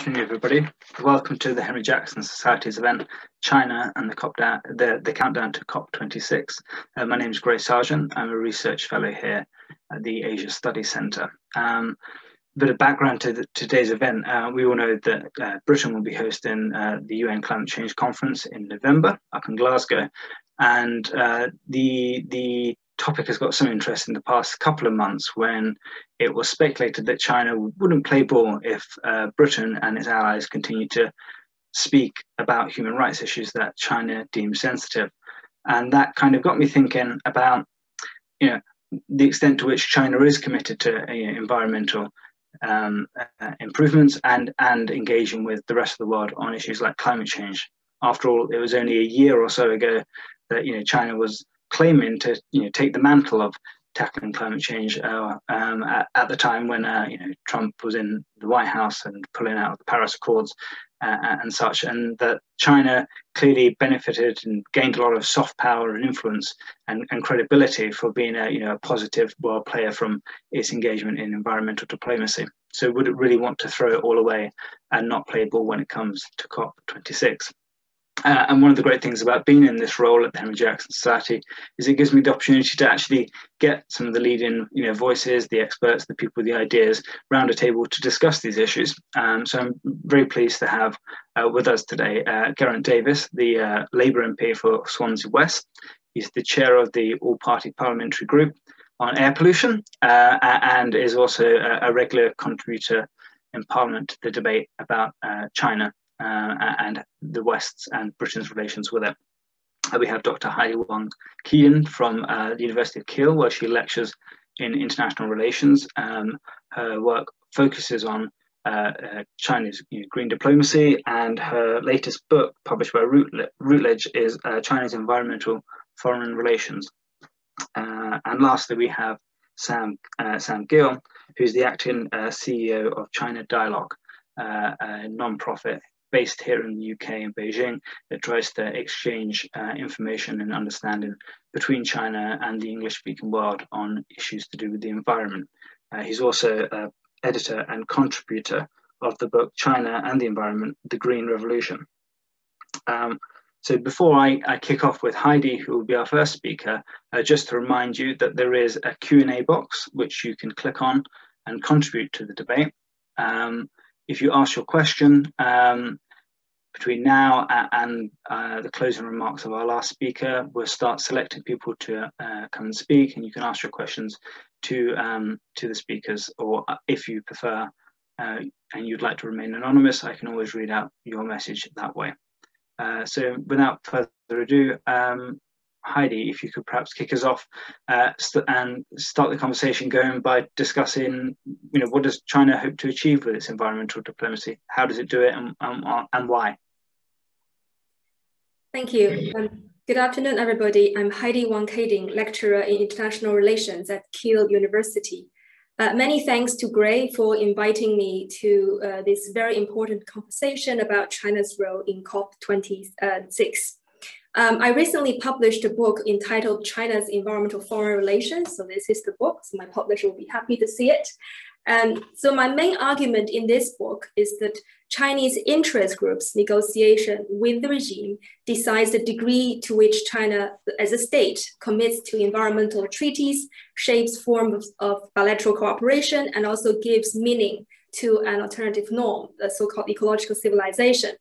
afternoon, everybody. Welcome to the Henry Jackson Society's event, China and the, COP the, the Countdown to COP26. Uh, my name is Grace Sargent. I'm a research fellow here at the Asia Study Centre. Um, a bit of background to the, today's event. Uh, we all know that uh, Britain will be hosting uh, the UN Climate Change Conference in November up in Glasgow. And uh, the, the topic has got some interest in the past couple of months when it was speculated that China wouldn't play ball if uh, Britain and its allies continue to speak about human rights issues that China deems sensitive. And that kind of got me thinking about you know, the extent to which China is committed to uh, environmental um, uh, improvements and, and engaging with the rest of the world on issues like climate change. After all, it was only a year or so ago that you know, China was claiming to you know take the mantle of tackling climate change uh, um, at, at, the time when uh, you know Trump was in the White House and pulling out the Paris Accords uh, and such, and that China clearly benefited and gained a lot of soft power and influence and, and credibility for being a you know a positive world player from its engagement in environmental diplomacy. So would it really want to throw it all away and not play ball when it comes to COP26? Uh, and one of the great things about being in this role at the Henry Jackson Society is it gives me the opportunity to actually get some of the leading, you know, voices, the experts, the people with the ideas round a table to discuss these issues. Um, so I'm very pleased to have uh, with us today uh, Geraint Davies, the uh, Labour MP for Swansea West. He's the chair of the All-Party Parliamentary Group on Air Pollution uh, and is also a, a, regular contributor in Parliament to the debate about uh, China uh, and the West's and Britain's relations with it. Uh, we have Dr. Heidi Wang Kaeding from uh, the University of Kiel, where she lectures in international relations. Um, her work focuses on uh, uh, China's you know, green diplomacy, and her latest book, published by Routledge, is uh, China's environmental foreign relations. and lastly, we have Sam Sam Geall, who's the acting CEO of China Dialogue, a non-profit based here in the UK in Beijing that tries to exchange uh, information and understanding between China and the English speaking world on issues to do with the environment. Uh, he's also an editor and contributor of the book China and the Environment, The Green Revolution. Um, so before I, I, kick off with Heidi, who will be our first speaker, uh, just to remind you that there is a Q&A box which you can click on and contribute to the debate. Um, if you ask your question um, between now and uh, the closing remarks of our last speaker, we'll start selecting people to uh, come and speak, and you can ask your questions to um, to the speakers, or uh, if you prefer uh, and you'd like to remain anonymous, I can always read out your message that way. Uh, so without further ado, um, Heidi, if you could perhaps kick us off uh, st and start the conversation going by discussing, you know, what does China hope to achieve with its environmental diplomacy? How does it do it, and and, why? Thank you. Um, good afternoon, everybody. I'm Heidi Wang Kaeding, lecturer in international relations at Kiel University. Uh, many thanks to Gray for inviting me to uh, this very important conversation about China's role in COP26. Um, I recently published a book entitled China's Environmental Foreign Relations. So this is the book, so my publisher will be happy to see it. And so my main argument in this book is that Chinese interest groups negotiation with the regime decides the degree to which China as a state commits to environmental treaties, shapes forms of bilateral cooperation, and also gives meaning to an alternative norm, the so-called ecological civilization.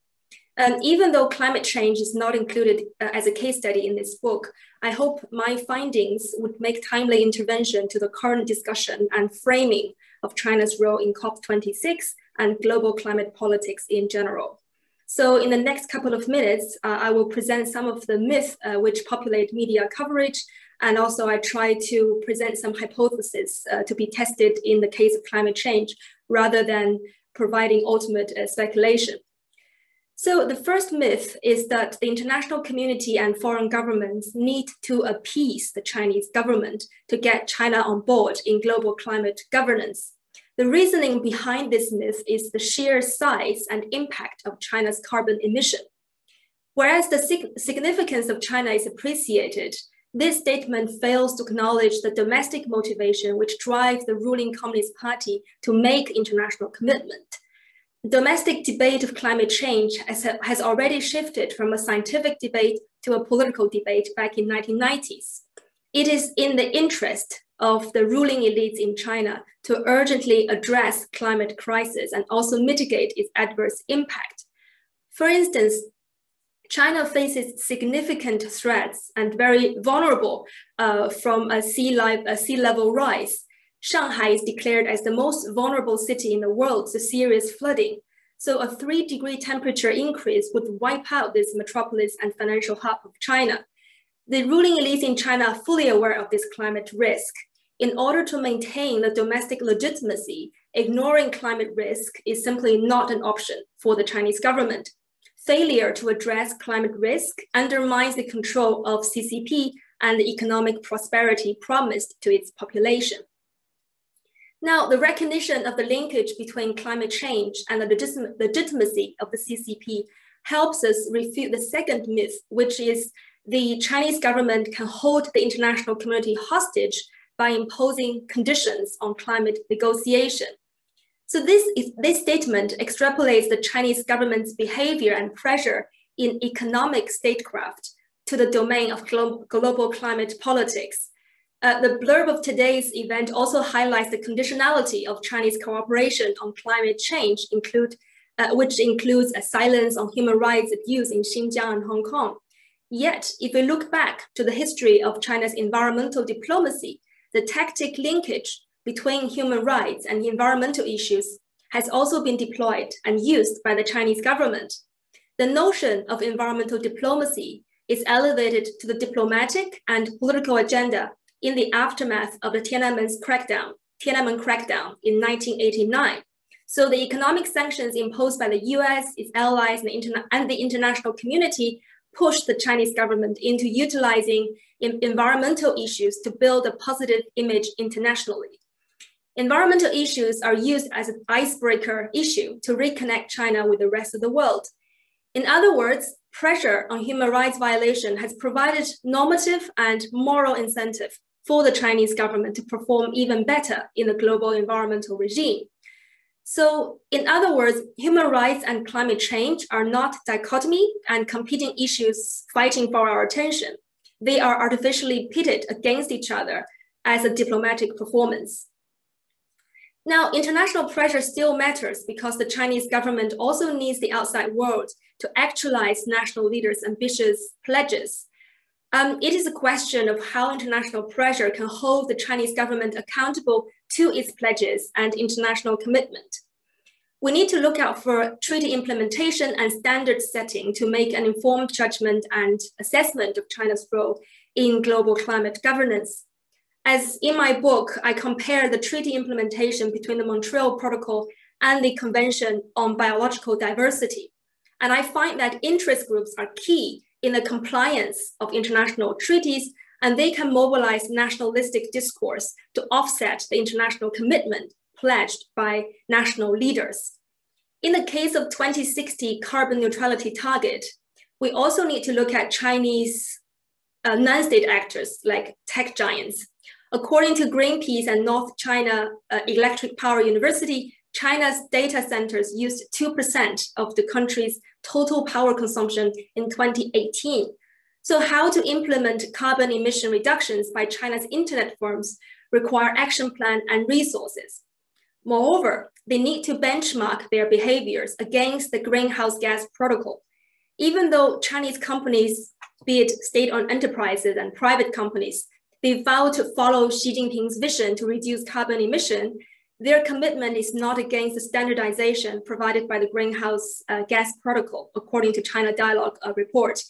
And even though climate change is not included uh, as a case study in this book, I hope my findings would make timely intervention to the current discussion and framing of China's role in COP26 and global climate politics in general. So in the next couple of minutes, uh, I will present some of the myths uh, which populate media coverage, and also I try to present some hypotheses uh, to be tested in the case of climate change, rather than providing ultimate uh, speculation. So the first myth is that the international community and foreign governments need to appease the Chinese government to get China on board in global climate governance. The reasoning behind this myth is the sheer size and impact of China's carbon emission. Whereas the sig significance of China is appreciated, this statement fails to acknowledge the domestic motivation which drives the ruling Communist Party to make international commitment. Domestic debate of climate change has, already shifted from a scientific debate to a political debate back in 1990s. It is in the interest of the ruling elites in China to urgently address climate crisis and also mitigate its adverse impact. For instance, China faces significant threats and very vulnerable uh, from a sea, a sea level rise. Shanghai is declared as the most vulnerable city in the world to serious flooding. So a three degree temperature increase would wipe out this metropolis and financial hub of China. The ruling elites in China are fully aware of this climate risk. In order to maintain the domestic legitimacy, ignoring climate risk is simply not an option for the Chinese government. Failure to address climate risk undermines the control of CCP and the economic prosperity promised to its population. Now, the recognition of the linkage between climate change and the legit legitimacy of the CCP helps us refute the second myth, which is the Chinese government can hold the international community hostage by imposing conditions on climate negotiation. So this, is, this statement extrapolates the Chinese government's behavior and pressure in economic statecraft to the domain of glo global climate politics uh, the blurb of today's event also highlights the conditionality of Chinese cooperation on climate change, include, uh, which includes a silence on human rights abuse in Xinjiang and Hong Kong. Yet, if we look back to the history of China's environmental diplomacy, the tactic linkage between human rights and environmental issues has also been deployed and used by the Chinese government. The notion of environmental diplomacy is elevated to the diplomatic and political agenda in the aftermath of the Tiananmen crackdown, Tiananmen crackdown in 1989. So the economic sanctions imposed by the US, its allies, and the, interna and the international community pushed the Chinese government into utilizing environmental issues to build a positive image internationally. Environmental issues are used as an icebreaker issue to reconnect China with the rest of the world. In other words, pressure on human rights violation has provided normative and moral incentive for the Chinese government to perform even better in the global environmental regime. So in other words, human rights and climate change are not dichotomy and competing issues fighting for our attention. They are artificially pitted against each other as a diplomatic performance. Now, international pressure still matters because the Chinese government also needs the outside world to actualize national leaders' ambitious pledges um, it is a question of how international pressure can hold the Chinese government accountable to its pledges and international commitment. We need to look out for treaty implementation and standard setting to make an informed judgment and assessment of China's role in global climate governance. As in my book, I compare the treaty implementation between the Montreal Protocol and the Convention on Biological Diversity. And I find that interest groups are key in the compliance of international treaties, and they can mobilize nationalistic discourse to offset the international commitment pledged by national leaders. In the case of 2060 carbon neutrality target, we also need to look at Chinese uh, non-state actors like tech giants. According to Greenpeace and North China uh, Electric Power University, China's data centers used 2% of the country's total power consumption in 2018. So how to implement carbon emission reductions by China's internet firms require action plan and resources. Moreover, they need to benchmark their behaviors against the greenhouse gas protocol. Even though Chinese companies, be it state-owned enterprises and private companies, they vow to follow Xi Jinping's vision to reduce carbon emission, their commitment is not against the standardization provided by the Greenhouse uh, Gas Protocol, according to China Dialogue uh, report.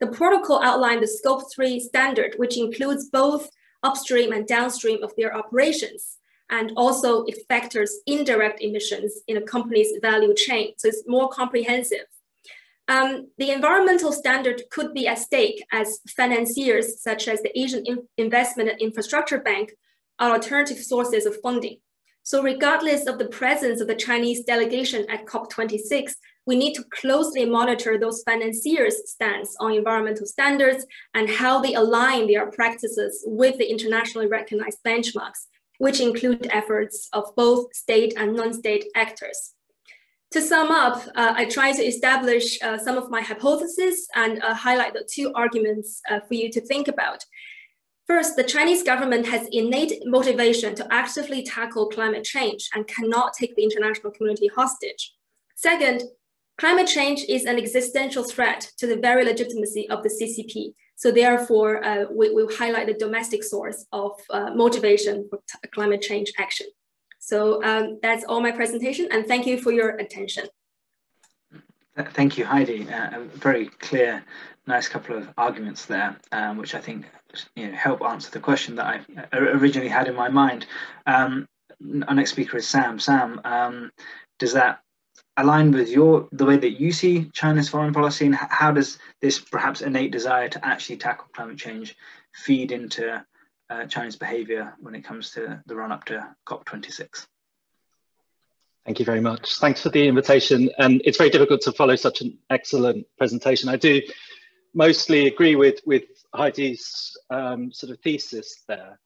The protocol outlined the Scope 3 standard, which includes both upstream and downstream of their operations, and also it factors indirect emissions in a company's value chain. So it's more comprehensive. Um, the environmental standard could be at stake as financiers such as the Asian Investment and Infrastructure Bank are alternative sources of funding. So regardless of the presence of the Chinese delegation at COP26, we need to closely monitor those financiers' stance on environmental standards and how they align their practices with the internationally recognized benchmarks, which include efforts of both state and non-state actors. To sum up, uh, I try to establish uh, some of my hypotheses and uh, highlight the two arguments uh, for you to think about. First, the Chinese government has innate motivation to actively tackle climate change and cannot take the international community hostage. Second, climate change is an existential threat to the very legitimacy of the CCP. So therefore, uh, we will highlight the domestic source of uh, motivation for climate change action. So um, that's all my presentation and thank you for your attention. Thank you, Heidi. Uh, a very clear, nice couple of arguments there, um, which I think you know, help answer the question that I originally had in my mind. Um, our next speaker is Sam. Sam, um, does that align with your the way that you see China's foreign policy, and how does this perhaps innate desire to actually tackle climate change feed into uh, China's behavior when it comes to the run up to COP26. Thank you very much. Thanks for the invitation. And it's very difficult to follow such an excellent presentation. I do mostly agree with, with Heidi's um, sort of thesis there.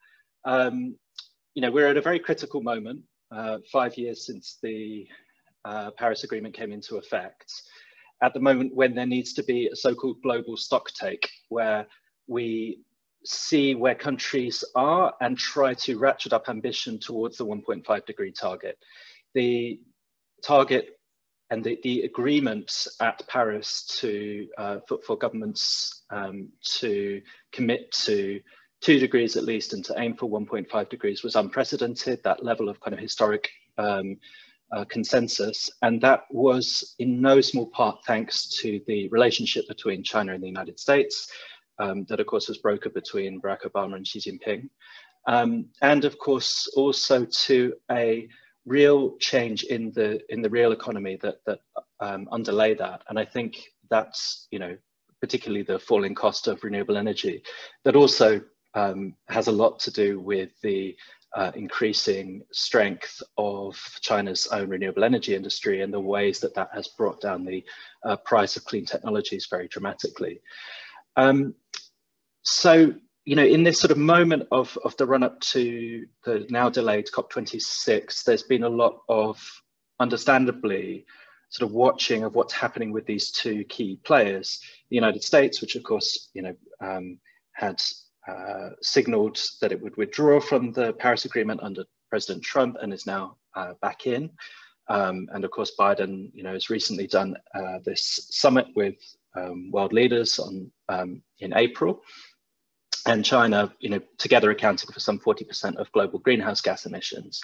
Um, you know, we're at a very critical moment, uh, five years since the uh, Paris Agreement came into effect, at the moment when there needs to be a so-called global stock take, where we see where countries are and try to ratchet up ambition towards the 1.5 degree target. The target and the, the agreement at Paris to uh, for, for, governments um, to commit to two degrees at least and to aim for 1.5 degrees was unprecedented, that level of kind of historic um, uh, consensus. And that was in no small part thanks to the relationship between China and the United States, um, that of course was brokered between Barack Obama and Xi Jinping. Um, and of course also to a real change in the in the real economy that that um, underlay that. And I think that's you know particularly the falling cost of renewable energy that also um, has a lot to do with the uh, increasing strength of China's own renewable energy industry and the ways that that has brought down the uh, price of clean technologies very dramatically. Um, so, you know, in this sort of moment of, of the run up to the now delayed COP26, there's been a lot of, understandably, sort of watching of what's happening with these two key players. The United States, which of course, you know, um, had uh, signaled that it would withdraw from the Paris Agreement under President Trump and is now uh, back in. Um, and of course, Biden, you know, has recently done uh, this summit with um, world leaders on um, in April, and China, you know, together accounting for some 40% of global greenhouse gas emissions.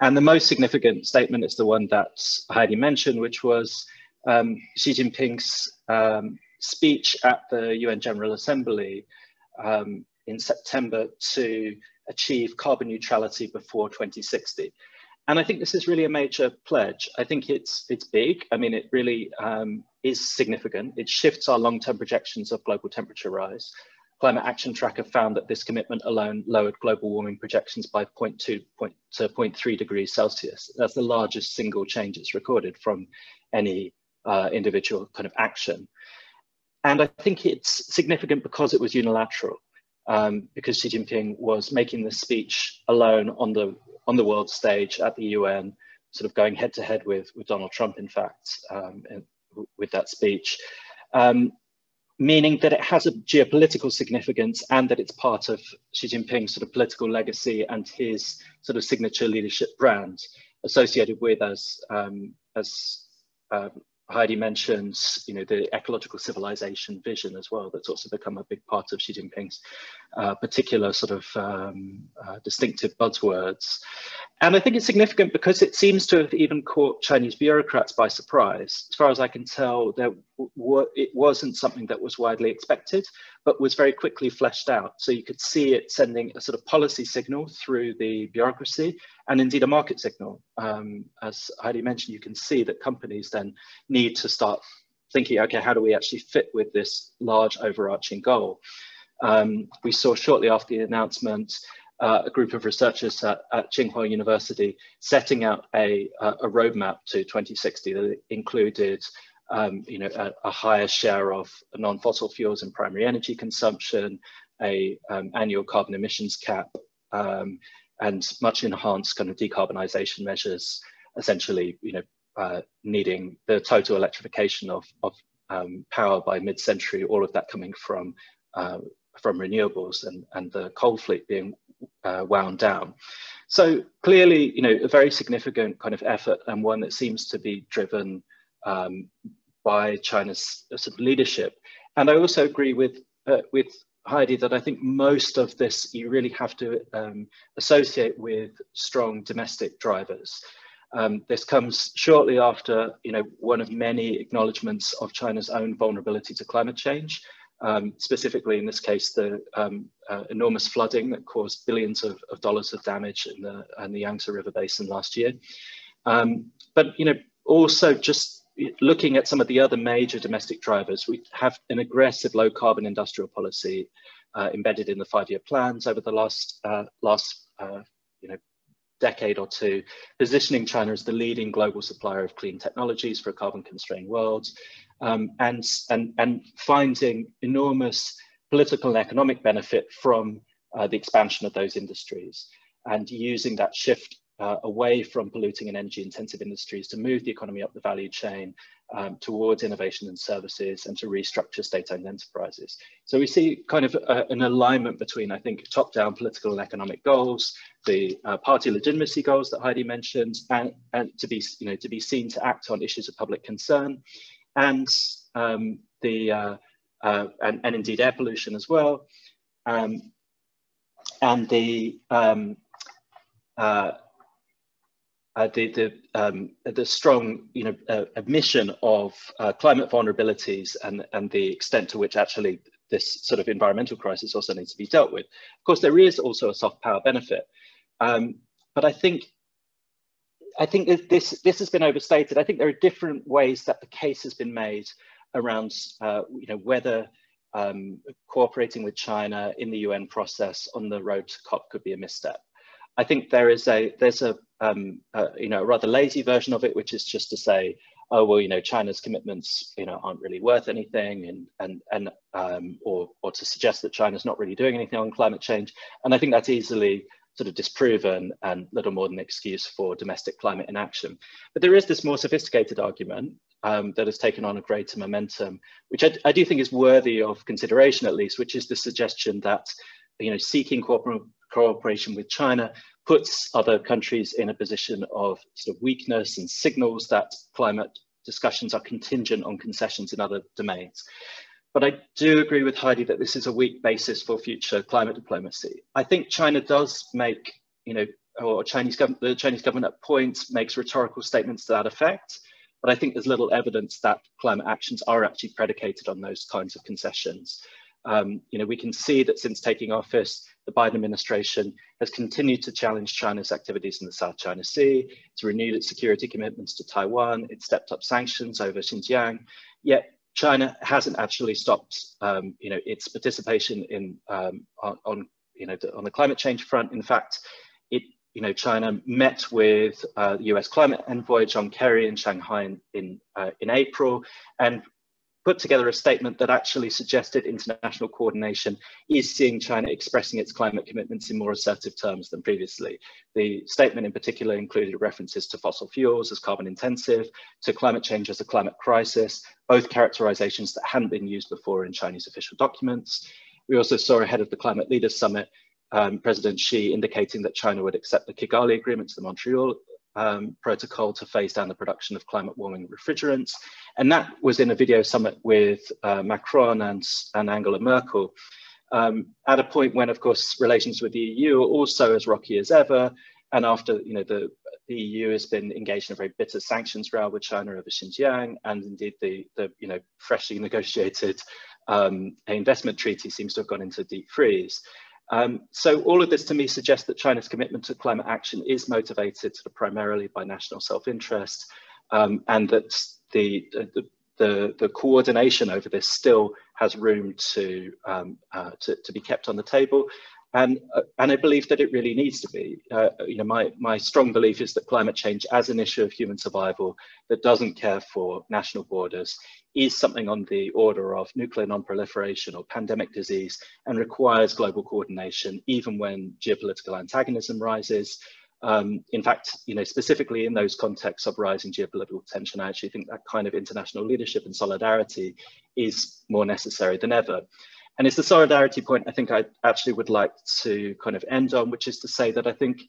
And the most significant statement is the one that Heidi mentioned, which was um, Xi Jinping's um, speech at the UN General Assembly um, in September to achieve carbon neutrality before 2060. And I think this is really a major pledge. I think it's it's big. I mean, it really um, is significant. It shifts our long-term projections of global temperature rise. Climate Action Tracker found that this commitment alone lowered global warming projections by 0.2 point to 0.3 degrees Celsius. That's the largest single changes recorded from any uh, individual kind of action. And I think it's significant because it was unilateral, um, because Xi Jinping was making this speech alone on the on the world stage at the UN, sort of going head to head with with Donald Trump, in fact, um, with that speech. Um, meaning that it has a geopolitical significance and that it's part of Xi Jinping's sort of political legacy and his sort of signature leadership brand associated with as um, as uh, Heidi mentions, you know, the ecological civilization vision as well. That's also become a big part of Xi Jinping's uh, particular sort of um, uh, distinctive buzzwords. And I think it's significant because it seems to have even caught Chinese bureaucrats by surprise. As far as I can tell, there it wasn't something that was widely expected, but was very quickly fleshed out. So you could see it sending a sort of policy signal through the bureaucracy and indeed a market signal. Um, as Heidi mentioned, you can see that companies then need to start thinking, okay, how do we actually fit with this large overarching goal? Um, we saw shortly after the announcement uh, a group of researchers at, at Tsinghua University setting out a, a roadmap to 2060 that included um, you know, a, a, higher share of non-fossil fuels in primary energy consumption, a um, annual carbon emissions cap, um, and much enhanced kind of decarbonisation measures, essentially, you know, uh, needing the total electrification of, of um, power by mid-century, all of that coming from uh, from renewables and, and the coal fleet being uh, wound down. So clearly, you know, a very significant kind of effort and one that seems to be driven um, by China's leadership. And I also agree with uh, with Heidi that I think most of this you really have to um, associate with strong domestic drivers. Um, this comes shortly after, you know, one of many acknowledgements of China's own vulnerability to climate change. Um, specifically, in this case, the um, uh, enormous flooding that caused billions of, of, dollars of damage in the, in the Yangtze River Basin last year. Um, but, you know, also just looking at some of the other major domestic drivers, we have an aggressive low carbon industrial policy uh, embedded in the five-year plans over the last, uh, last uh, you know, decade or two, positioning China as the leading global supplier of clean technologies for a carbon constrained world, um, and, and, and finding enormous political and economic benefit from uh, the expansion of those industries and using that shift uh, away from polluting and energy intensive industries to move the economy up the value chain um, towards innovation and services and to restructure state-owned enterprises. So we see kind of a, an alignment between, I think, top-down political and economic goals, the uh, party legitimacy goals that Heidi mentioned, and, and to be, you know, to be seen to act on issues of public concern, and um, the uh, uh, and, and, indeed air pollution as well, um, and the um, uh, the the, um, the strong you know uh, admission of uh, climate vulnerabilities and and the extent to which actually this sort of environmental crisis also needs to be dealt with. Of course, there is also a soft power benefit, um, but I think I think this this has been overstated. I think there are different ways that the case has been made around uh, you know whether um, cooperating with China in the UN process on the road to COP could be a misstep. I think there is a there's a um, uh, you know a rather lazy version of it, which is just to say, oh well, you know China's commitments you know aren't really worth anything, and and and um, or or to suggest that China's not really doing anything on climate change. And I think that's easily sort of disproven and little more than an excuse for domestic climate inaction. But there is this more sophisticated argument um, that has taken on a greater momentum, which I, I, do think is worthy of consideration at least, which is the suggestion that you know seeking cooperation with China puts other countries in a position of sort of weakness and signals that climate discussions are contingent on concessions in other domains. But I do agree with Heidi that this is a weak basis for future climate diplomacy. I think China does make, you know, or Chinese government, the Chinese government at points makes rhetorical statements to that effect. But I think there's little evidence that climate actions are actually predicated on those kinds of concessions. Um, you know, we can see that since taking office, the Biden administration has continued to challenge China's activities in the South China Sea. It's renewed its security commitments to Taiwan. It's stepped up sanctions over Xinjiang. Yet China hasn't actually stopped, um, you know, its participation in um, on, on, you know, on the climate change front. In fact, it, you know, China met with uh, U.S. climate envoy John Kerry in Shanghai in in, uh, in April, and put together a statement that actually suggested international coordination is seeing China expressing its climate commitments in more assertive terms than previously. The statement in particular included references to fossil fuels as carbon intensive, to climate change as a climate crisis, both characterizations that hadn't been used before in Chinese official documents. We also saw ahead of the Climate Leaders Summit um, President Xi indicating that China would accept the Kigali Agreement to the Montreal um, protocol to phase down the production of climate warming refrigerants. And that was in a video summit with uh, Macron and, and Angela Merkel. Um, at a point when, of course, relations with the EU are also as rocky as ever, and after you know the, the EU has been engaged in a very bitter sanctions row with China over Xinjiang, and indeed the the you know freshly negotiated um, investment treaty seems to have gone into deep freeze. Um, so all of this to me suggests that China's commitment to climate action is motivated sort of primarily by national self-interest um, and that the, the, the, the, coordination over this still has room to, um, uh, to, to, be kept on the table. And, uh, and I believe that it really needs to be. Uh, you know, my, my strong belief is that climate change as an issue of human survival that doesn't care for national borders is something on the order of nuclear non-proliferation or pandemic disease and requires global coordination even when geopolitical antagonism rises. um, in fact, you know, specifically in those contexts of rising geopolitical tension, I actually think that kind of international leadership and solidarity is more necessary than ever. And it's the solidarity point I think I actually would like to kind of end on, which is to say that I think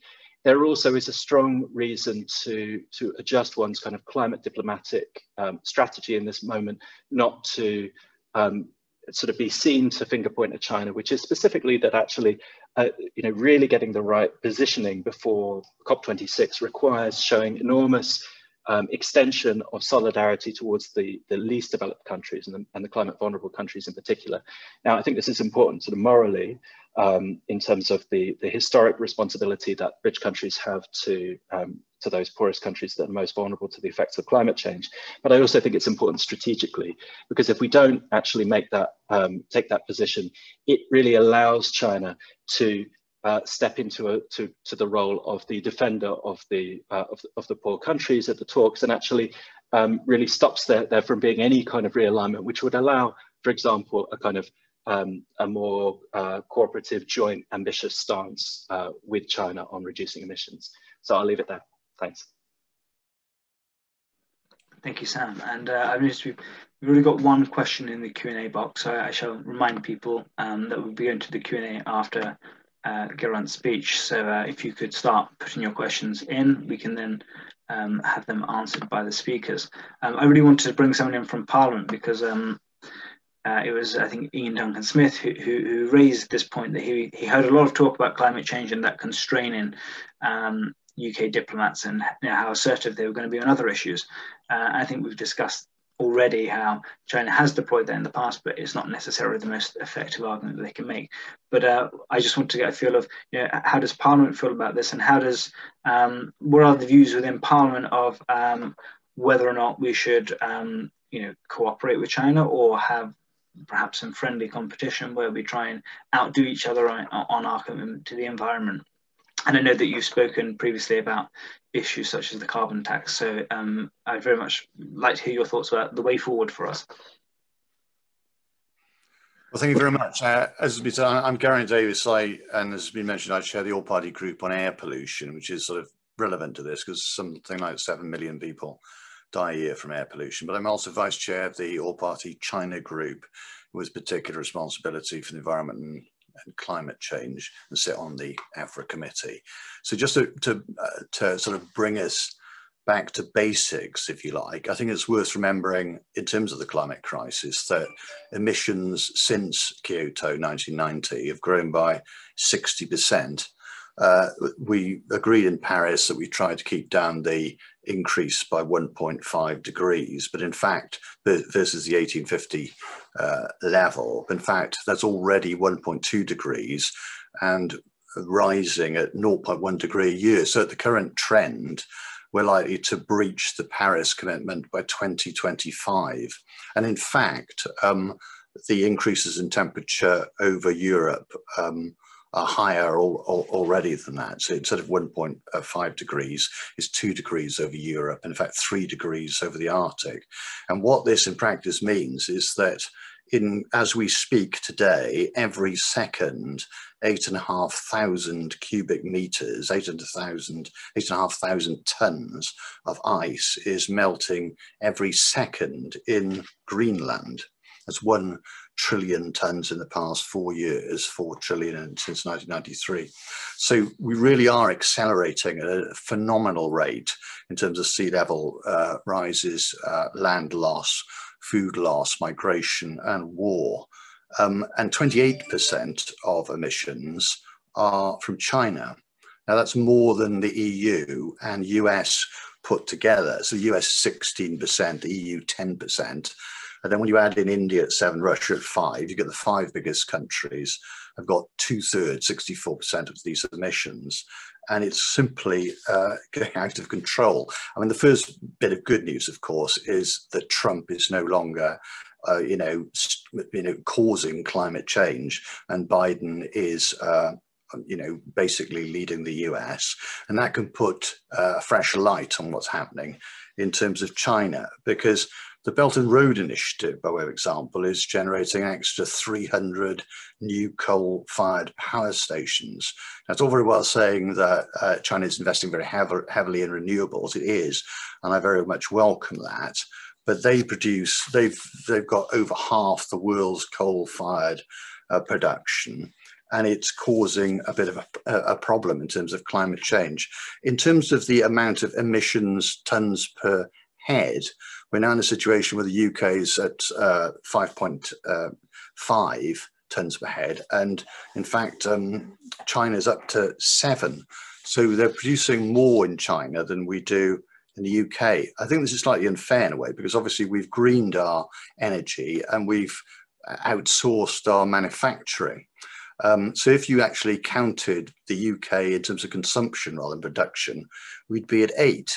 there also is a strong reason to, to adjust one's kind of climate diplomatic um, strategy in this moment, not to um, sort of be seen to finger point at China, which is specifically that actually, uh, you know, really getting the right positioning before COP26 requires showing enormous um, extension of solidarity towards the, the least developed countries and the, and the climate vulnerable countries in particular. Now, I think this is important sort of morally um, in terms of the, the historic responsibility that rich countries have to, um, to those poorest countries that are most vulnerable to the effects of climate change. But I also think it's important strategically, because if we don't actually make that, um, take that position, it really allows China to uh, step into a, to, to the role of the defender of the, uh, of, the, of the poor countries at the talks and actually um, really stops there, there from being any kind of realignment, which would allow, for example, a kind of um, a more uh, cooperative, joint, ambitious stance uh, with China on reducing emissions. So I'll leave it there. Thanks. Thank you, Sam. And uh, I've noticed we've, we've already got one question in the Q&A box. So I shall remind people um, that we'll be going to the Q&A after uh, Geraint's speech. So uh, if you could start putting your questions in, we can then um, have them answered by the speakers. Um, I really wanted to bring someone in from Parliament because um, uh, it was, I think, Ian Duncan Smith who, who, who, raised this point that he, he heard a lot of talk about climate change and that constraining um, UK diplomats and you know, how assertive they were going to be on other issues. Uh, I think we've discussed already how China has deployed that in the past, but it's not necessarily the most effective argument that they can make. But uh, I just want to get a feel of you know, how does Parliament feel about this, and how does um, what are the views within Parliament of um, whether or not we should um, you know cooperate with China or have perhaps some friendly competition where we try and outdo each other on, on our commitment to the environment. And I know that you've spoken previously about issues such as the carbon tax. So um, I'd very much like to hear your thoughts about the way forward for us. Well, thank you very much. Uh, as been said, I'm Geraint Davies. I, and as has been mentioned, I chair the all-party group on air pollution, which is sort of relevant to this because something like 7 million people die a year from air pollution. But I'm also vice chair of the all-party China group with particular responsibility for the environment and, and, climate change and sit on the EFRA committee. So just to, to, uh, to sort of bring us back to basics, if you like, I think it's worth remembering in terms of the climate crisis that emissions since Kyoto 1990 have grown by 60%. Uh, we agreed in Paris that we tried to keep down the increase by 1.5 degrees, but in fact, versus the 1850 uh, level, in fact, that's already 1.2 degrees and rising at 0.1 degree a year. So at the current trend, we're likely to breach the Paris commitment by 2025. And in fact, um, the increases in temperature over Europe um, are higher al al already than that. So instead of uh, 1.5 degrees, is two degrees over Europe, and in fact, three degrees over the Arctic. And what this in practice means is that in, as we speak today, every second, eight and a half thousand cubic meters, eight and a thousand, eight and a half thousand tons of ice is melting every second in Greenland. That's one trillion tons in the past four years, four trillion since 1993. So we really are accelerating at a phenomenal rate in terms of sea level uh, rises, uh, land loss, food loss, migration and war. Um, and 28% of emissions are from China. Now that's more than the EU and US put together. So US 16%, EU 10%. And then when you add in India at seven, Russia at five, you get the five biggest countries have got two thirds, 64% of these emissions. And it's simply uh, going out of control. I mean, the first bit of good news, of course, is that Trump is no longer uh, you know, you know, causing climate change, and Biden is, uh, you know, basically leading the US, and that can put uh, fresh light on what's happening in terms of China, because the Belt and Road Initiative, by way of example, is generating an extra 300 new coal-fired power stations. That's all very well saying that uh, China is investing very hev heavily in renewables. It is, and I very much welcome that. But they produce, they've, they've got over half the world's coal-fired uh, production and it's causing a bit of a, a, problem in terms of climate change. In terms of the amount of emissions tons per head, we're now in a situation where the UK is at uh, 5.5 uh, tons per head, and in fact, um, China's up to seven. So they're producing more in China than we do in the UK. I think this is slightly unfair in a way because obviously we've greened our energy and we've outsourced our manufacturing. Um, so if you actually counted the UK in terms of consumption rather than production, we'd be at eight.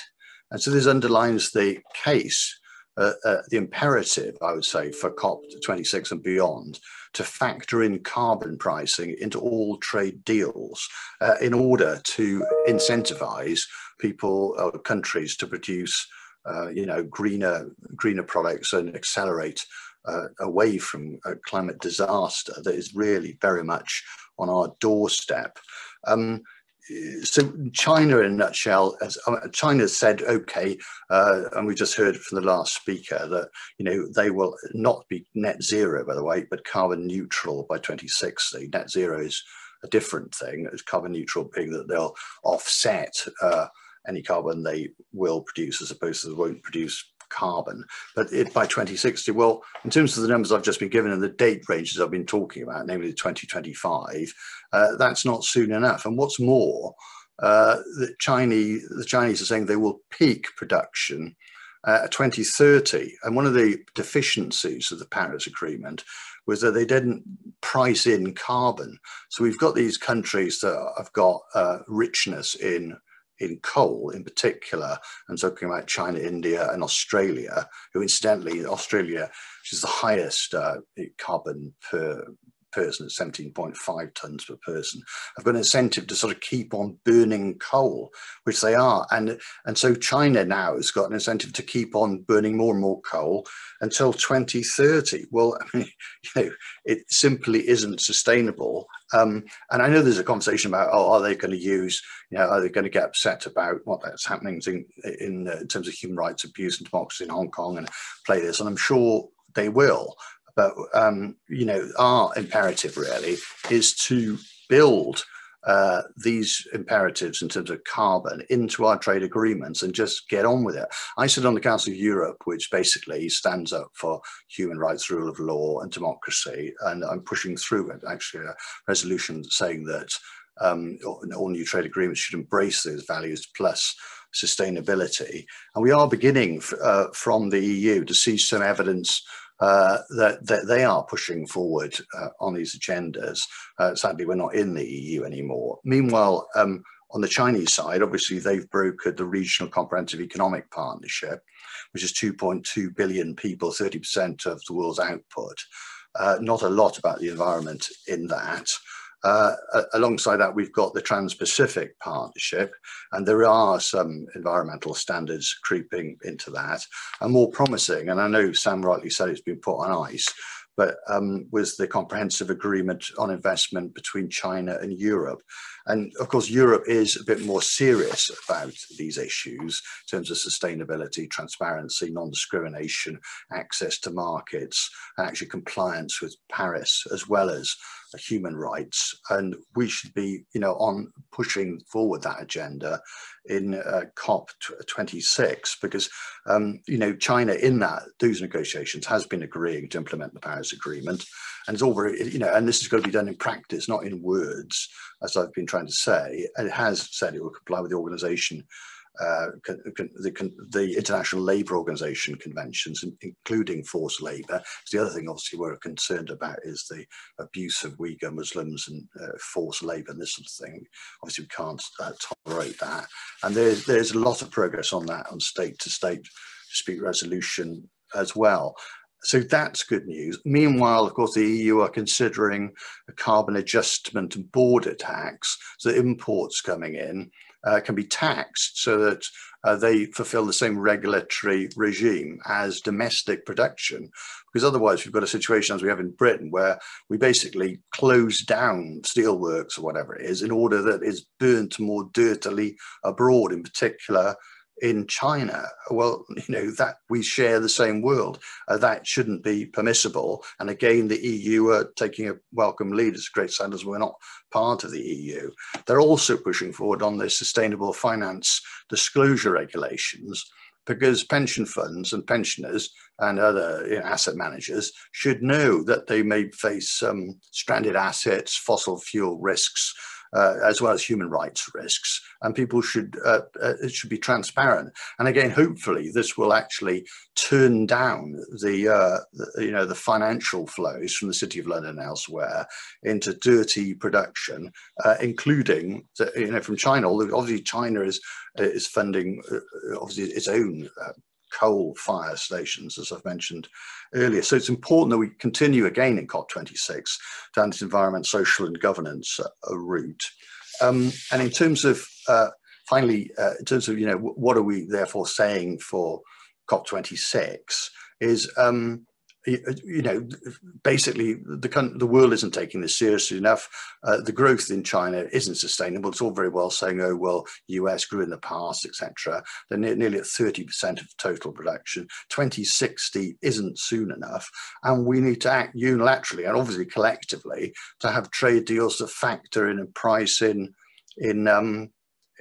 And so this underlines the case uh, uh, the imperative, I would say, for COP26 and beyond to factor in carbon pricing into all trade deals uh, in order to incentivize people or countries to produce, uh, you know, greener greener products and accelerate uh, away from a climate disaster that is really very much on our doorstep. Um, so China, in a nutshell, has, uh, China said, okay, uh, and we just heard from the last speaker that you know they will not be net zero, by the way, but carbon neutral by 2060. Net zero is a different thing. As carbon neutral being that they'll offset uh, any carbon they will produce, as opposed to they won't produce carbon. But it, by 2060, well, in terms of the numbers I've just been given and the date ranges I've been talking about, namely 2025, uh, that's not soon enough. And what's more, uh, the Chinese the Chinese are saying they will peak production uh, at 2030. And one of the deficiencies of the Paris Agreement was that they didn't price in carbon. So we've got these countries that have got uh, richness in in coal in particular, and talking about China, India, and Australia, who incidentally, Australia, which is the highest uh, carbon per person at 17.5 tons per person have got an incentive to sort of keep on burning coal, which they are. And, and so China now has got an incentive to keep on burning more and more coal until 2030. Well, I mean, you know, it simply isn't sustainable. Um, and I know there's a conversation about, oh, are they going to use, you know, are they going to get upset about what that's happening in, in, uh, in terms of human rights abuse and democracy in Hong Kong and play this? And I'm sure they will. But um, you know, our imperative really is to build uh, these imperatives in terms of carbon into our trade agreements and just get on with it. I sit on the Council of Europe, which basically stands up for human rights, rule of law, and democracy. And I'm pushing through actually a resolution saying that um, all new trade agreements should embrace those values plus sustainability. And we are beginning uh, from the EU to see some evidence uh, that, that, they are pushing forward uh, on these agendas. Uh, sadly, we're not in the EU anymore. Meanwhile, um, on the Chinese side, obviously, they've brokered the Regional Comprehensive Economic Partnership, which is 2.2 billion people, 30% of the world's output. Uh, not a lot about the environment in that. Uh, alongside that, we've got the Trans-Pacific Partnership, and there are some environmental standards creeping into that, and more promising, and I know Sam rightly said it's been put on ice, but um, was the comprehensive agreement on investment between China and Europe. And of course, Europe is a bit more serious about these issues in terms of sustainability, transparency, non-discrimination, access to markets, and actually compliance with Paris, as well as human rights. And we should be, you know, on pushing forward that agenda in uh, COP26 because, um, you know, China in that those negotiations has been agreeing to implement the Paris Agreement, and it's all very, you know, and this is going to be done in practice, not in words, as I've been trying to say. It has said it will comply with the organisation uh, the, the, International Labour Organization conventions, including forced labour. The other thing, obviously, we're concerned about is the abuse of Uyghur Muslims and uh, forced labour and this sort of thing. Obviously, we can't uh, tolerate that. And there's, there's a lot of progress on that on state to state dispute resolution as well. So that's good news. Meanwhile, of course, the EU are considering a carbon adjustment and border tax, so imports coming in uh, can be taxed so that uh, they fulfill the same regulatory regime as domestic production. Because otherwise, we've got a situation as we have in Britain where we basically close down steelworks or whatever it is in order that it's burnt more dirtily abroad, in particular in China. Well, you know, that we share the same world. Uh, that shouldn't be permissible. And again, the EU are taking a welcome lead. It's great standards. We're not part of the EU. They're also pushing forward on the sustainable finance disclosure regulations because pension funds and pensioners and other you know, asset managers should know that they may face um, stranded assets, fossil fuel risks, uh, as well as human rights risks, and people should uh, uh, it should be transparent. And again, hopefully, this will actually turn down the, uh, the, you know the financial flows from the City of London and elsewhere into dirty production, uh, including you know from China. Although obviously China is is funding obviously its own coal fire stations, as I've mentioned earlier. So it's important that we continue again in COP26 down this environment, social and governance uh, route. Um, and in terms of, uh, finally, uh, in terms of, you know, what are we therefore saying for COP26 is um, you know, basically the the world isn't taking this seriously enough. Uh, the growth in China isn't sustainable. It's all very well saying, "Oh well, US grew in the past, etc." They're ne nearly at thirty percent of total production. Twenty sixty isn't soon enough, and we need to act unilaterally and obviously collectively to have trade deals that factor in and price in in um,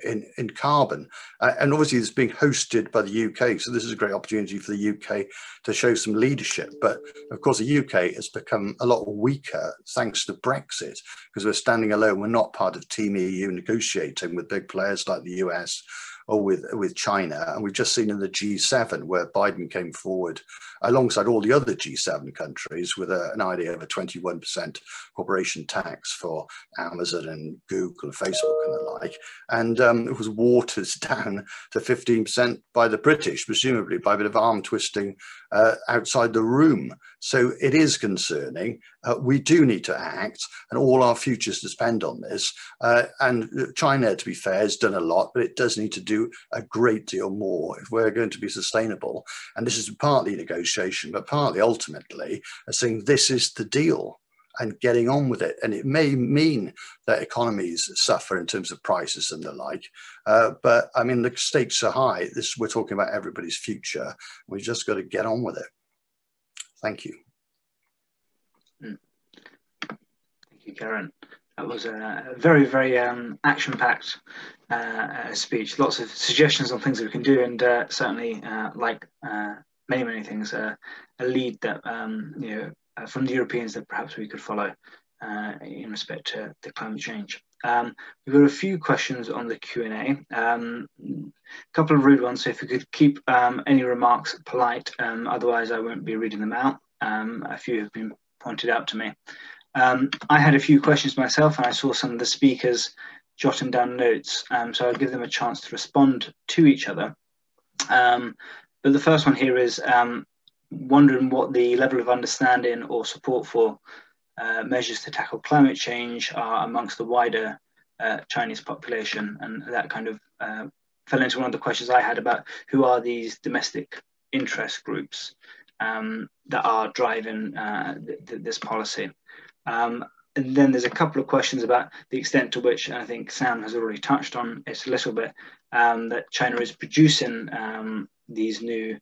in, in carbon. Uh, and obviously it's being hosted by the UK. So this is a great opportunity for the UK to show some leadership. But of course, the UK has become a lot weaker thanks to Brexit because we're standing alone. We're not part of Team EU negotiating with big players like the US or with, with China. And we've just seen in the G7 where Biden came forward alongside all the other G7 countries with a, an idea of a 21% corporation tax for Amazon and Google and Facebook and the like. And um, it was watered down to 15% by the British, presumably by a bit of arm twisting uh, outside the room. So it is concerning. Uh, we do need to act, and all our futures depend on this. Uh, and China, to be fair, has done a lot, but it does need to do a great deal more if we're going to be sustainable. And this is partly negotiation, but partly ultimately saying this is the deal and getting on with it. And it may mean that economies suffer in terms of prices and the like. Uh, but I mean, the stakes are high. This we're talking about everybody's future. We've just got to get on with it. Thank you. Hmm. Thank you, Karen. That was a very, very um, action-packed uh, speech. Lots of suggestions on things that we can do, and uh, certainly, uh, like uh, many, many things, uh, a lead that um, you know uh, from the Europeans that perhaps we could follow uh, in respect to the climate change. Um, we've got a few questions on the Q&A, um, a couple of rude ones, so if you could keep um, any remarks polite, um, otherwise I won't be reading them out. Um, a few have been pointed out to me. Um, I had a few questions myself and I saw some of the speakers jotting down notes, so I'll give them a chance to respond to each other. but the first one here is, wondering what the level of understanding or support for uh, measures to tackle climate change are amongst the wider uh, Chinese population. And that kind of uh, fell into one of the questions I had about who are these domestic interest groups um, that are driving uh, th th this policy. Um, and then there's a couple of questions about the extent to which, I think Sam has already touched on it a little bit, um, that China is producing um, these new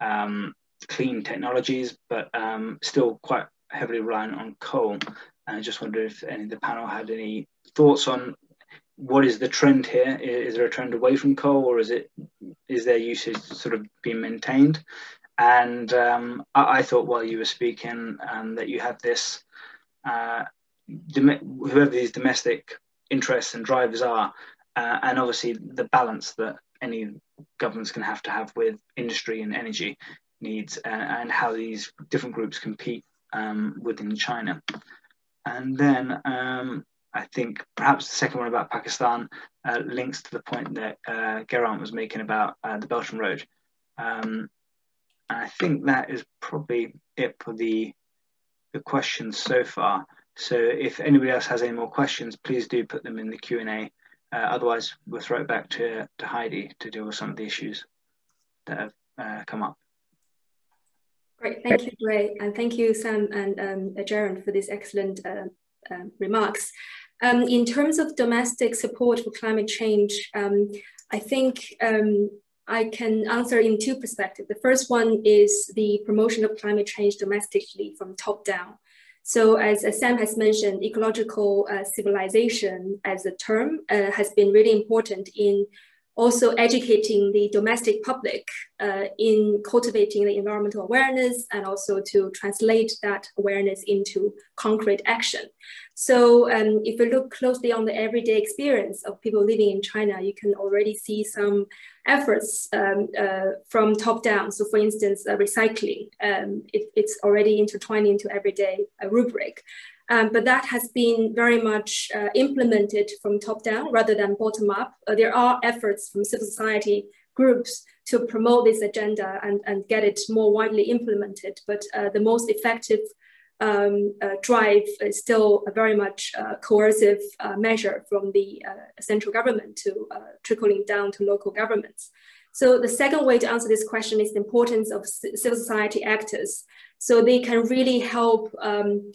um, clean technologies, but um, still quite heavily reliant on coal. And I just wondered if any of the panel had any thoughts on what is the trend here? Is there a trend away from coal, or is it is their usage sort of being maintained? And um, I, I, thought while you were speaking um, that you had this, uh, whoever these domestic interests and drivers are, uh, and obviously the balance that any governments can have to have with industry and energy needs and, and how these different groups compete um, within China. And then um, I think perhaps the second one about Pakistan uh, links to the point that uh, Geraint was making about uh, the Belt and Road. Um, and I think that is probably it for the, the questions so far. So if anybody else has any more questions, please do put them in the Q&A Uh, otherwise, we'll throw it back to, to Heidi to deal with some of the issues that have uh, come up. Great, thank you, Gray, and thank you, Sam and um, Geraint, for these excellent uh, uh, remarks. Um, in terms of domestic support for climate change, um, I think um, I can answer in two perspectives. The first one is the promotion of climate change domestically from top down. So as, as Sam has mentioned, ecological uh, civilization as a term uh, has been really important in also educating the domestic public uh, in cultivating the environmental awareness and also to translate that awareness into concrete action. So um, if you look closely on the everyday experience of people living in China, you can already see some efforts um, uh, from top down. So for instance, uh, recycling, um, it, it's already intertwined into everyday uh, rubric. Um, but that has been very much uh, implemented from top down rather than bottom up. Uh, there are efforts from civil society groups to promote this agenda and, and get it more widely implemented. But uh, the most effective um, uh, drive is still a very much uh, coercive uh, measure from the central government to trickling down to local governments. So the second way to answer this question is the importance of civil society actors. So they can really help um,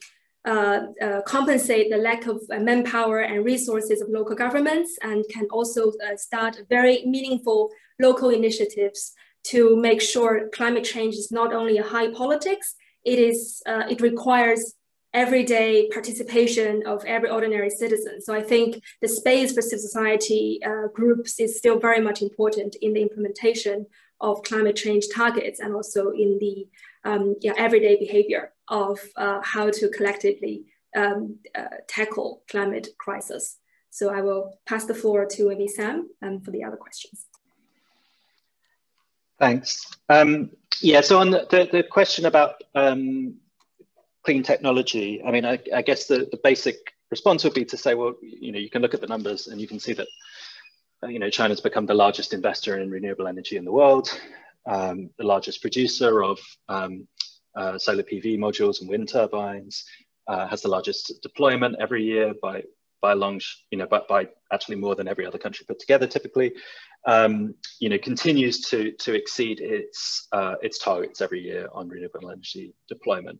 compensate the lack of uh, manpower and resources of local governments and can also uh, start very meaningful local initiatives to make sure climate change is not only a high politics, it, is, uh, it requires everyday participation of every ordinary citizen. So I think the space for civil society uh, groups is still very much important in the implementation of climate change targets and also in the um, yeah, everyday behavior of uh, how to collectively um, uh, tackle climate crisis. So I will pass the floor to maybe Sam um, for the other questions. Thanks. Um, yeah, so on the, the, the question about um, clean technology, I mean, I, I guess the, the basic response would be to say, well, you know, you can look at the numbers and you can see that, uh, you know, China's become the largest investor in renewable energy in the world, um, the largest producer of um, uh, solar PV modules and wind turbines, uh, has the largest deployment every year by by long, you know, by, by actually more than every other country put together typically, um, you know, continues to to exceed its uh, its targets every year on renewable energy deployment.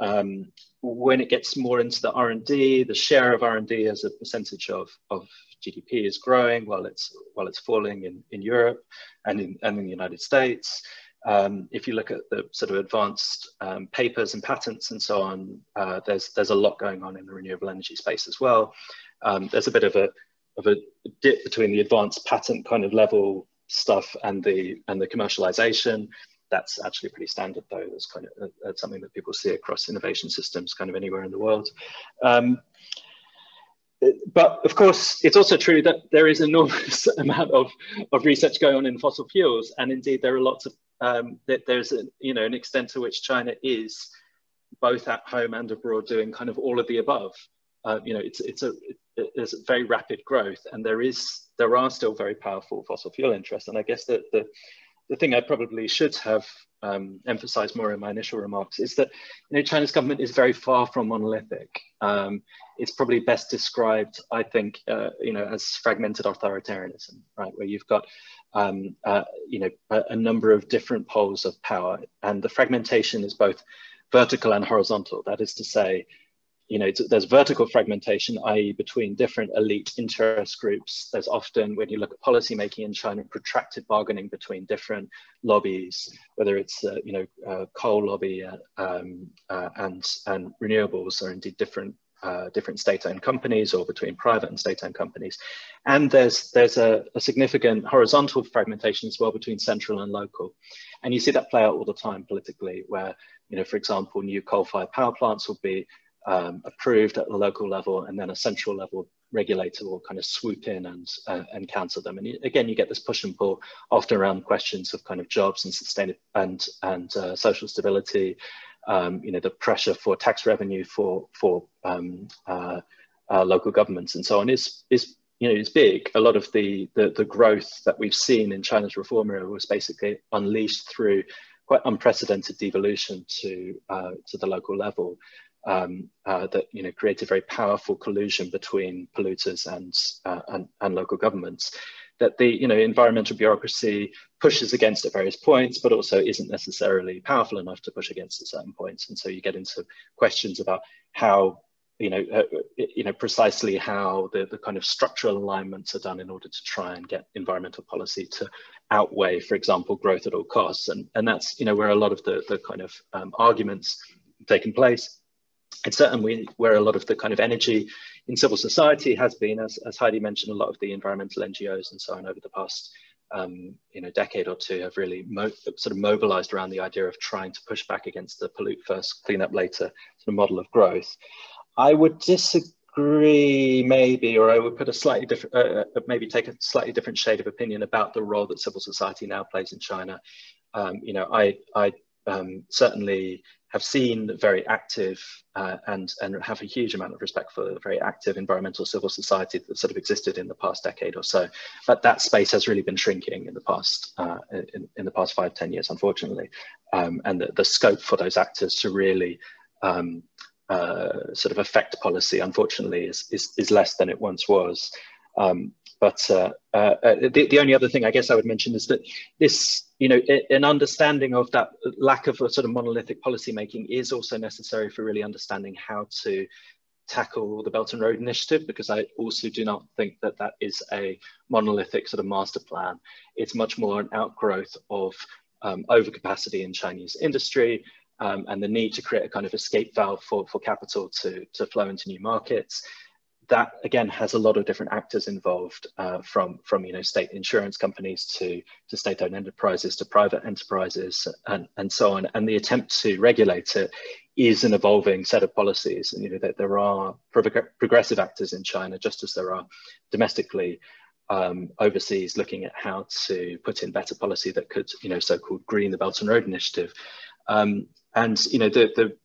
Um, when it gets more into the R&D, the share of R&D as a percentage of, of GDP is growing while it's while it's falling in, in Europe and in, and in the United States. Um, if you look at the sort of advanced um, papers and patents and so on, uh, there's there's a lot going on in the renewable energy space as well. Um, there's a bit of a of a dip between the advanced patent kind of level stuff and the and the commercialization. That's actually pretty standard though. That's kind of uh, something that people see across innovation systems kind of anywhere in the world. But of course, it's also true that there is enormous amount of, of research going on in fossil fuels, and indeed there are lots of um, that there's a, you know an extent to which China is both at home and abroad doing kind of all of the above. Uh, you know, it's it's a a very rapid growth, and there is there are still very powerful fossil fuel interests, and I guess that the the thing I probably should have um, emphasized more in my initial remarks is that you know China's government is very far from monolithic. Um, it's probably best described, I think, uh, you know, as fragmented authoritarianism, right, where you've got um, uh, you know a, a, number of different poles of power, and the fragmentation is both vertical and horizontal. That is to say, you know, there's vertical fragmentation, i.e. between different elite interest groups. There's often, when you look at policymaking in China, protracted bargaining between different lobbies, whether it's, uh, you know, uh, coal lobby uh, um, uh, and, and renewables, or indeed different uh, different state-owned companies or between private and state-owned companies. And there's, there's a, a, significant horizontal fragmentation as well between central and local. And you see that play out all the time politically where, you know, for example, new coal-fired power plants will be um, approved at the local level and then a central level regulator will kind of swoop in and uh, and cancel them. And again, you get this push and pull often around questions of kind of jobs and sustainable and and uh, social stability. Um, you know, the pressure for tax revenue for for um, uh, uh local governments and so on is is you know is big. A lot of the, the the growth that we've seen in China's reform era was basically unleashed through quite unprecedented devolution to uh, to the local level. Um, uh, that you know created very powerful collusion between polluters and, uh, and, and local governments. That the you know environmental bureaucracy pushes against at various points, but also isn't necessarily powerful enough to push against at certain points, and so you get into questions about how you know, uh, you know precisely how the, the kind of structural alignments are done in order to try and get environmental policy to outweigh, for example, growth at all costs. And, and that's, you know, where a lot of the, the kind of um, arguments taken place. It's certainly where a lot of the kind of energy in civil society has been, as, as Heidi mentioned, a lot of the environmental NGOs and so on over the past um, you know, decade or two have really sort of mobilized around the idea of trying to push back against the pollute first, clean up later sort of model of growth. I would disagree, maybe, or I would put a slightly different, uh, uh, maybe take a slightly different shade of opinion about the role that civil society now plays in China. Um, you know, I, I um, certainly have seen very active uh, and, and have a huge amount of respect for the very active environmental civil society that sort of existed in the past decade or so. But that space has really been shrinking in the past uh, in, in the past five, ten years, unfortunately. Um, and the, the scope for those actors to really um, uh, sort of affect policy, unfortunately, is, is, is, less than it once was. Um, but uh, uh, uh, the, the only other thing I guess I would mention is that this, you know, an understanding of that lack of a sort of monolithic policy making is also necessary for really understanding how to tackle the Belt and Road Initiative, because I also do not think that that is a monolithic sort of master plan. It's much more an outgrowth of um, overcapacity in Chinese industry, um, and the need to create a kind of escape valve for, for capital to, to flow into new markets. That again has a lot of different actors involved, uh, from from you know state insurance companies to to state-owned enterprises to private enterprises and and so on. And the attempt to regulate it is an evolving set of policies. And you know that there are progressive actors in China, just as there are domestically um, overseas, looking at how to put in better policy that could you know so-called green the Belt and Road Initiative. Um, and you know, the, the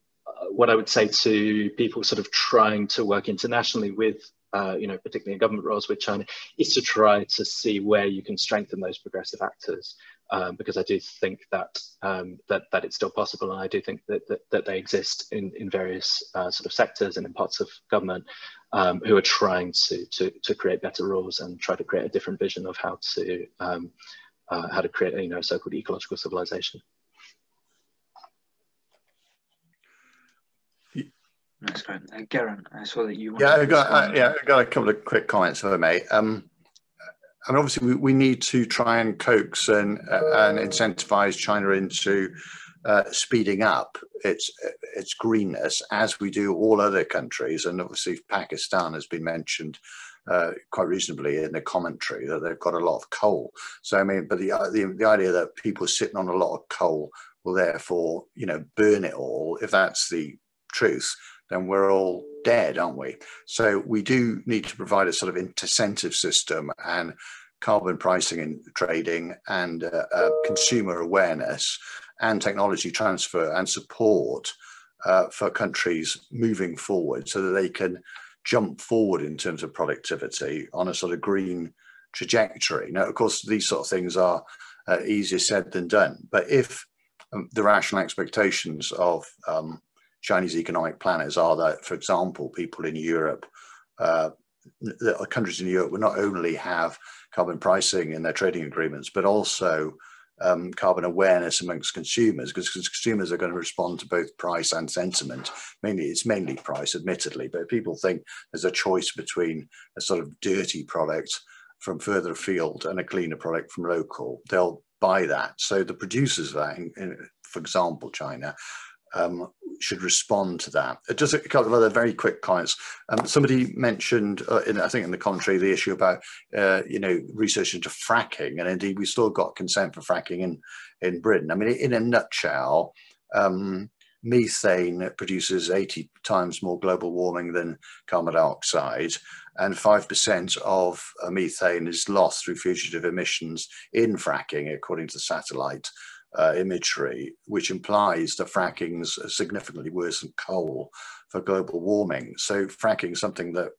what I would say to people sort of trying to work internationally with, uh, you know, particularly in government roles with China, is to try to see where you can strengthen those progressive actors. Um, because I do think that um, that that it's still possible, and I do think that that, that they exist in in various uh, sort of sectors and in parts of government um, who are trying to, to to create better rules and try to create a different vision of how to um, uh, how to create you know so-called ecological civilization. That's great. Uh, Geraint, I saw that you. Yeah, I got uh, yeah, I got a couple of quick comments, if I may. Um, I mean, obviously, we, we need to try and coax and uh, and incentivize China into uh, speeding up its its greenness, as we do all other countries, and obviously Pakistan has been mentioned. Uh, quite reasonably in the commentary that they've got a lot of coal. So I mean, but the, the the idea that people sitting on a lot of coal will therefore, you know, burn it all, if that's the truth, then we're all dead, aren't we? So we do need to provide a sort of incentive system and carbon pricing and trading and uh, uh, consumer awareness and technology transfer and support uh, for countries moving forward so that they can jump forward in terms of productivity on a sort of green trajectory. Now, of course, these sort of things are uh, easier said than done, but if um, the rational expectations of um, Chinese economic planners are that, for example, people in Europe, uh, the countries in Europe will not only have carbon pricing in their trading agreements, but also um, carbon awareness amongst consumers, because consumers are going to respond to both price and sentiment. Mainly, it's mainly price, admittedly, but people think there's a choice between a sort of dirty product from further afield and a cleaner product from local. They'll buy that. So the producers of that, in, in, for example, China, um, should respond to that. Uh, just a couple of other very quick comments. Um, somebody mentioned, uh, in, I think in the commentary, the issue about uh, you know research into fracking, and indeed we still got consent for fracking in in Britain. I mean, in a nutshell, um, methane produces 80 times more global warming than carbon dioxide, and 5% of uh, methane is lost through fugitive emissions in fracking, according to the satellite uh, imagery, which implies that fracking is significantly worse than coal for global warming. So fracking is something that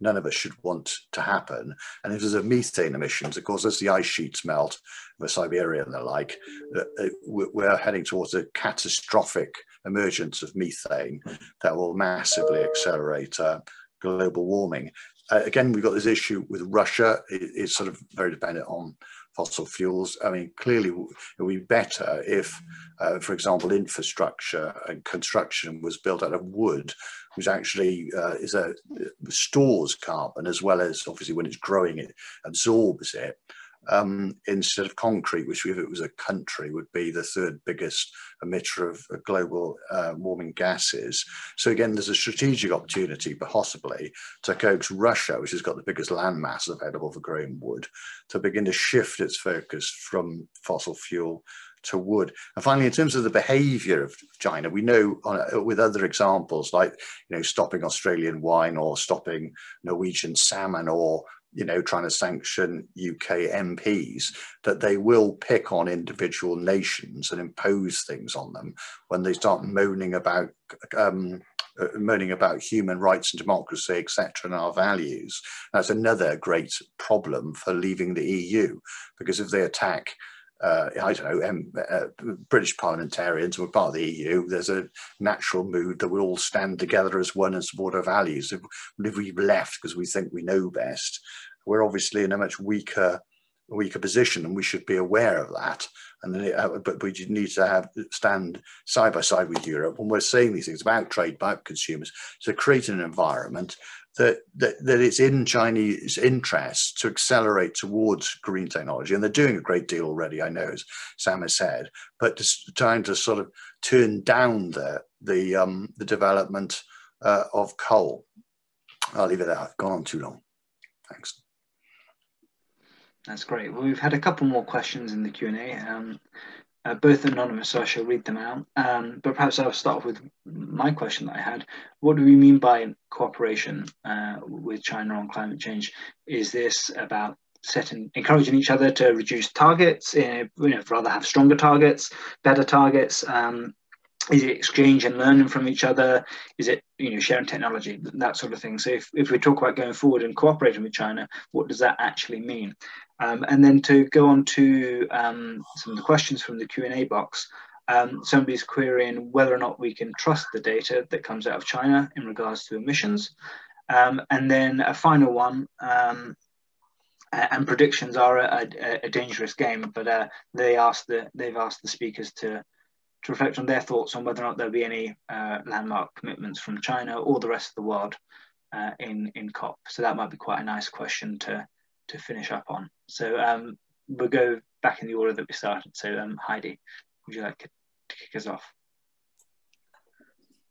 none of us should want to happen. And if there's a methane emissions, of course, as the ice sheets melt over Siberia and the like, uh we're heading towards a catastrophic emergence of methane that will massively accelerate uh, global warming. Uh, again, we've got this issue with Russia. It, it's sort of very dependent on fossil fuels. I mean, clearly it would be better if, uh, for example, infrastructure and construction was built out of wood, which actually uh, is a stores carbon as well as obviously when it's growing it absorbs it um, instead of concrete, which if it was a country would be the third biggest emitter of global uh, warming gases. So again, there's a strategic opportunity possibly to coax Russia, which has got the biggest landmass available for growing wood, to begin to shift its focus from fossil fuel to wood. And finally, in terms of the behavior of China, we know on, with other examples like you know stopping Australian wine or stopping Norwegian salmon or you know, trying to sanction UK MPs, that they will pick on individual nations and impose things on them when they start moaning about um, uh, moaning about human rights and democracy, etc., and our values. That's another great problem for leaving the EU, because if they attack uh, I don't know, um, uh, British parliamentarians, we're part of the EU, there's a natural mood that we all stand together as one and support our values. If, if we left because we think we know best, we're obviously in a much weaker weaker position and we should be aware of that. And then uh, but we need to have stand side by side with Europe when we're saying these things about trade about consumers. To create an environment that, that, that it's in Chinese interest to accelerate towards green technology. And they're doing a great deal already, I know, as Sam has said, but just trying to sort of turn down the, the, um, the development uh, of coal. I'll leave it there. I've gone on too long. Thanks. That's great. Well, we've had a couple more questions in the Q&A. Um, uh, both anonymous, so I shall read them out. Um, but perhaps I'll start off with my question that I had. What do we mean by cooperation uh, with China on climate change? Is this about setting, encouraging each other to reduce targets, you know, rather have stronger targets, better targets? Um, is it exchange and learning from each other? Is it you know sharing technology, that sort of thing? So if, if we talk about going forward and cooperating with China, what does that actually mean? Um, and then to go on to um, some of the questions from the Q&A box, um, somebody's querying whether or not we can trust the data that comes out of China in regards to emissions. Um, and then a final one, um, and predictions are a, a, a dangerous game, but uh, they asked the, they've asked the speakers to, to reflect on their thoughts on whether or not there'll be any uh, landmark commitments from China or the rest of the world uh, in, in COP. So that might be quite a nice question to, to finish up on. So um, we'll go back in the order that we started. So um, Heidi, would you like to kick us off?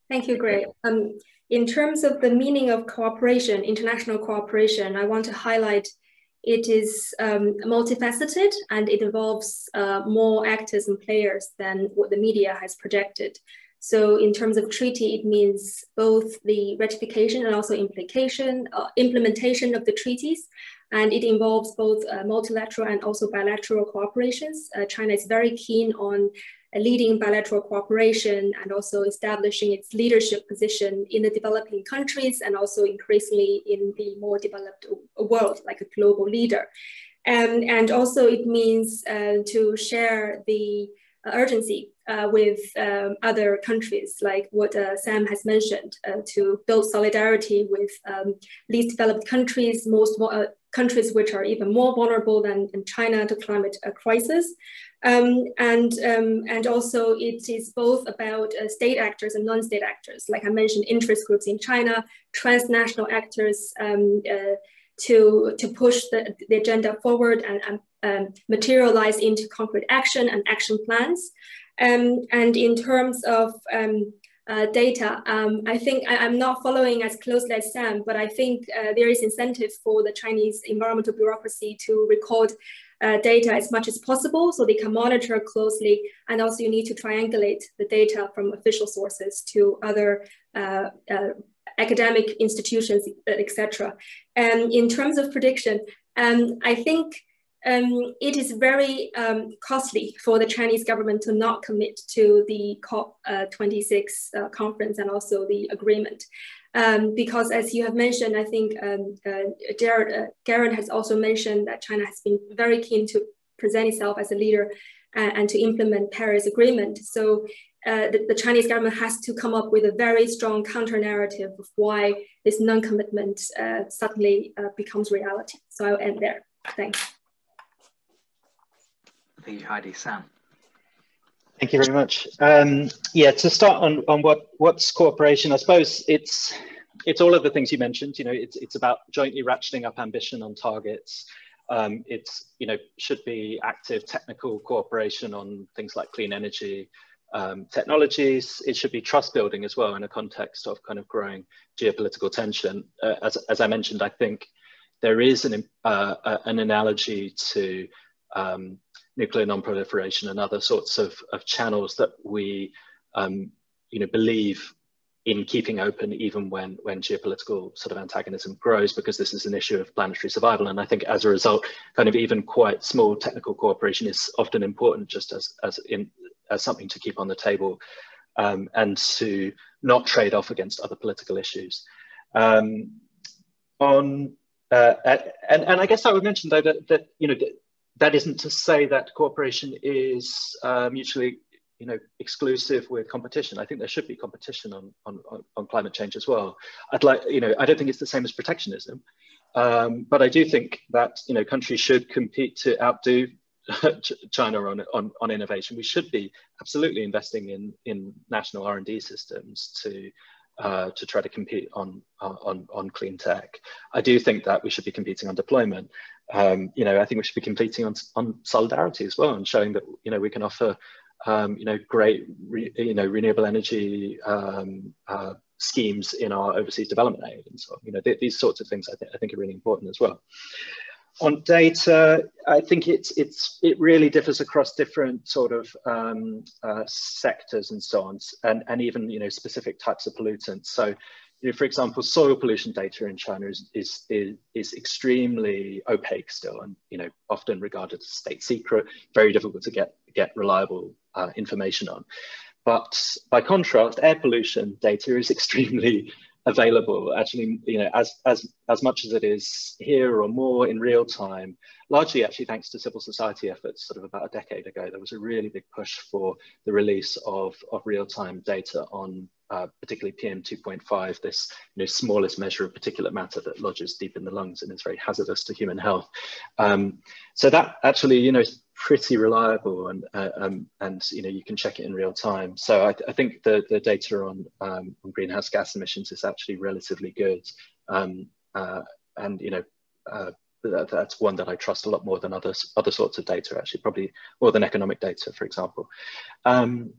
Thank you, Gray. Um, in terms of the meaning of cooperation, international cooperation, I want to highlight it is um, multifaceted and it involves uh, more actors and players than what the media has projected. So in terms of treaty, it means both the ratification and also implication, uh, implementation of the treaties, and it involves both uh, multilateral and also bilateral cooperations. Uh, China is very keen on leading bilateral cooperation and also establishing its leadership position in the developing countries and also increasingly in the more developed world, like a global leader. Um, and also it means uh, to share the urgency uh, with um, other countries, like what uh, Sam has mentioned, uh, to build solidarity with um, least developed countries, most uh, countries which are even more vulnerable than China to climate uh, crisis. Um, and, um, and also it is both about uh, state actors and non-state actors. Like I mentioned, interest groups in China, transnational actors um, uh, to, to push the, the agenda forward and, and um, materialize into concrete action and action plans. Um, and in terms of um, uh, data. Um, I think I, am not following as closely as Sam, but I think uh, there is incentive for the Chinese environmental bureaucracy to record uh, data as much as possible so they can monitor closely. And also you need to triangulate the data from official sources to other uh, uh, academic institutions, etc. And in terms of prediction, um, I think um, it is very um, costly for the Chinese government to not commit to the COP26 uh, uh, conference and also the agreement. Um, because as you have mentioned, I think um, uh, Jared, uh, has also mentioned that China has been very keen to present itself as a leader and, and to implement Paris Agreement. So uh, the, the, Chinese government has to come up with a very strong counter narrative of why this non-commitment uh, suddenly uh, becomes reality. So I'll end there. Thanks. Thank you, Heidi. Sam. Thank you very much. Um, yeah, to start on, on what what's cooperation, I suppose it's it's all of the things you mentioned. You know, it's it's about jointly ratcheting up ambition on targets. Um, it's you know should be active technical cooperation on things like clean energy, um, technologies. It should be trust building as well in a context of kind of growing geopolitical tension. Uh, as, as I mentioned, I think there is an, uh, an analogy to um, nuclear non-proliferation and other sorts of, of channels that we um, you know, believe in keeping open even when, when geopolitical sort of antagonism grows because this is an issue of planetary survival. And I think as a result, kind of even quite small technical cooperation is often important just as, as in as something to keep on the table um, and to not trade off against other political issues. Um, on uh, and, and I guess I would mention though that, that you know that, isn't to say that cooperation is uh, mutually you know exclusive with competition. I think there should be competition on, on, on climate change as well. I'd like you know I don't think it's the same as protectionism, um, but I do think that you know countries should compete to outdo China on, on, on innovation. We should be absolutely investing in, in national R&D systems to, uh, to try to compete on, on, on clean tech. I do think that we should be competing on deployment. Um, you know, I think we should be competing on, on solidarity as well and showing that, you know, we can offer, um, you know, great, re, you know, renewable energy um, uh, schemes in our overseas development aid and so. You know, th these sorts of things I, th I think are really important as well on data, I think it's it's it really differs across different sort of um, uh, sectors and so on, and and even you know specific types of pollutants. So, for example, soil pollution data in China is is is, is extremely opaque still, and you know often regarded as state secret, very difficult to get get reliable uh, information on. But by contrast, air pollution data is extremely available actually you know as as as much as it is here or more in real time largely actually thanks to civil society efforts sort of about a decade ago there was a really big push for the release of of real-time data on uh, particularly PM 2.5, this you know, smallest measure of particulate matter that lodges deep in the lungs and is very hazardous to human health. Um, so that actually, you know, is pretty reliable and uh, um, and you know you can check it in real time. So I, I think the the data on, um, on greenhouse gas emissions is actually relatively good, um, uh, and you know. Uh, that, that's one that I trust a lot more than others, other sorts of data, actually, probably more than economic data, for example. Um,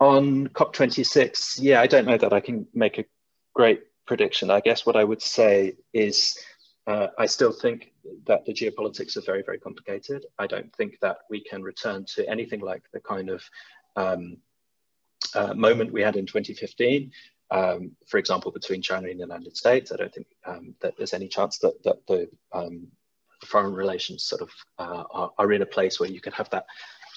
on COP26, yeah, I don't know that I can make a great prediction. I guess what I would say is uh, I still think that the geopolitics are very, very complicated. I don't think that we can return to anything like the kind of um, uh, moment we had in 2015, um, for example, between China and the United States. I don't think um, that there's any chance that, that the um, foreign relations sort of uh, are, are, in a place where you can have that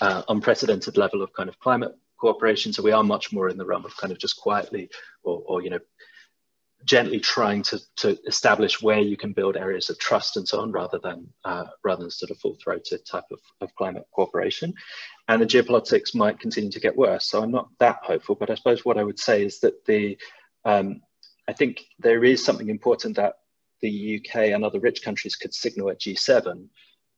uh, unprecedented level of kind of climate cooperation. So we are much more in the realm of kind of just quietly or, or you know, gently trying to, to establish where you can build areas of trust and so on rather than uh, rather than sort of full-throated type of, of climate cooperation and the geopolitics might continue to get worse so i'm not that hopeful but i suppose what i would say is that the um, i think there is something important that the uk and other rich countries could signal at g7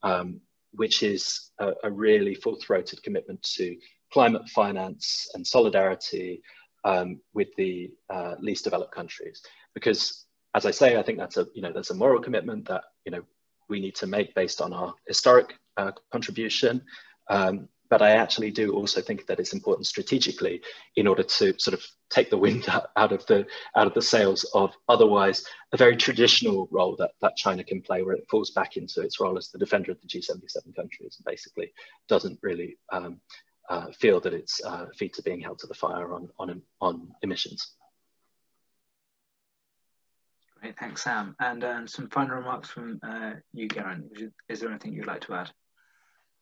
um, which is a, a really full-throated commitment to climate finance and solidarity um, with the uh, least developed countries. Because as I say, I think that's a, you know, that's a moral commitment that, you know, we need to make based on our historic uh, contribution. Um, but I actually do also think that it's important strategically in order to sort of take the wind out of the out of the sails of otherwise a very traditional role that, that China can play where it falls back into its role as the defender of the G77 countries and basically doesn't really um, uh, feel that its uh, feet are being held to the fire on, on, on emissions. Great, thanks, Sam. And um, some final remarks from uh, you, Geraint. Is there anything you'd like to add?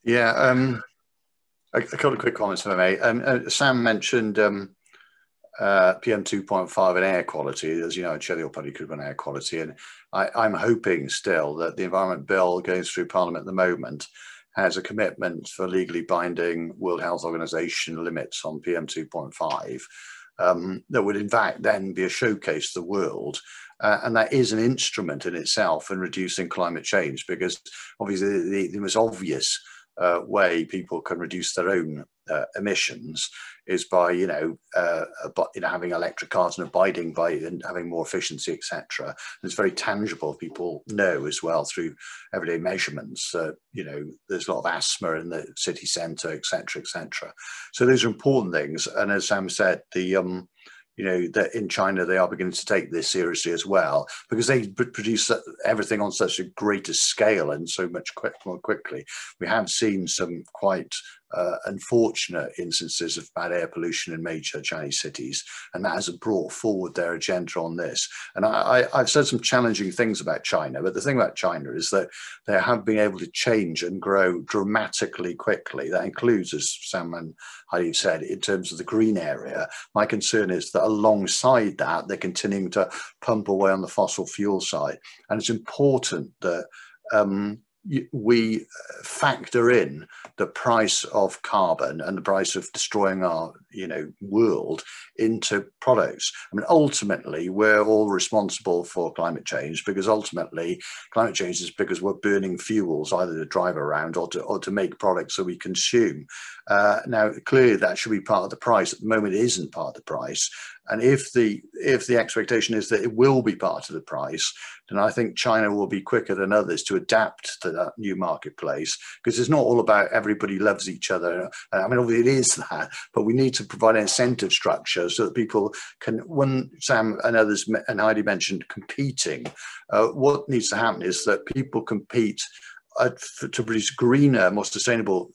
Yeah, um, a, a, couple of quick comments, if I may. Um, uh, Sam mentioned um, uh, PM 2.5 and air quality. As you know, I chair the All-Party Group on air quality, and I, am hoping still that the Environment Bill going through Parliament at the moment has a commitment for legally binding World Health Organization limits on PM2.5 um, that would in fact then be a showcase to the world. Uh, and that is an instrument in itself in reducing climate change because obviously the, the most obvious uh, way people can reduce their own uh, emissions is by you know, uh, you know having electric cars and abiding by and having more efficiency, etc. It's very tangible. People know as well through everyday measurements. Uh, you know, there's a lot of asthma in the city centre, etc., etc. So those are important things. And as Sam said, the um, you know that in China they are beginning to take this seriously as well because they produce everything on such a greater scale and so much quick, more quickly. We have seen some quite uh, unfortunate instances of bad air pollution in major Chinese cities, and that has brought forward their agenda on this. And I, have said some challenging things about China, but the thing about China is that they have been able to change and grow dramatically quickly. That includes, as Sam and Heidi said, in terms of the green area. My concern is that alongside that, they're continuing to pump away on the fossil fuel side, and it's important that. Um, we uh, factor in the price of carbon and the price of destroying our you know world into products. I mean ultimately we're all responsible for climate change because ultimately climate change is because we're burning fuels either to drive around or to, or to make products that we consume. Uh, now clearly that should be part of the price. At the moment it isn't part of the price and if the if the expectation is that it will be part of the price, then I think China will be quicker than others to adapt to that new marketplace because it's not all about everybody loves each other. I mean, obviously it is that, but we need to provide an incentive structure so that people can. When Sam and others and Heidi mentioned competing, uh, what needs to happen is that people compete uh, to produce greener, more sustainable